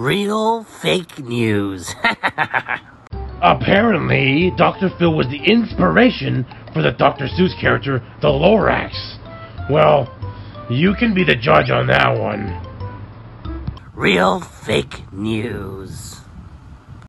Real fake news. Apparently, Dr. Phil was the inspiration for the Dr. Seuss character, the Lorax. Well, you can be the judge on that one. Real fake news.